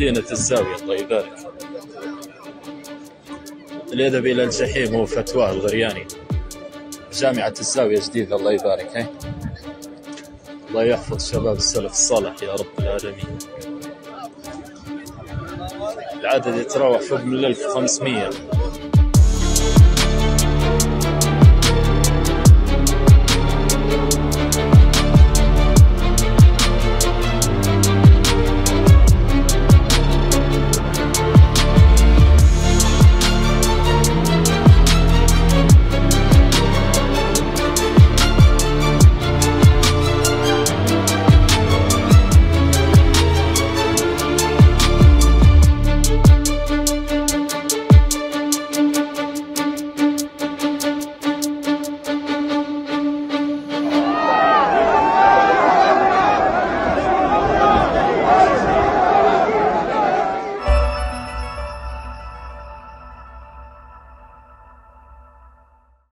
مدينة الزاوية الله يبارك اليذهب إلى الجحيم هو فتواه الغرياني. جامعة الزاوية جديدة الله يبارك هي. الله يحفظ شباب السلف الصالح يا رب العالمين. العدد يتراوح فوق من 1500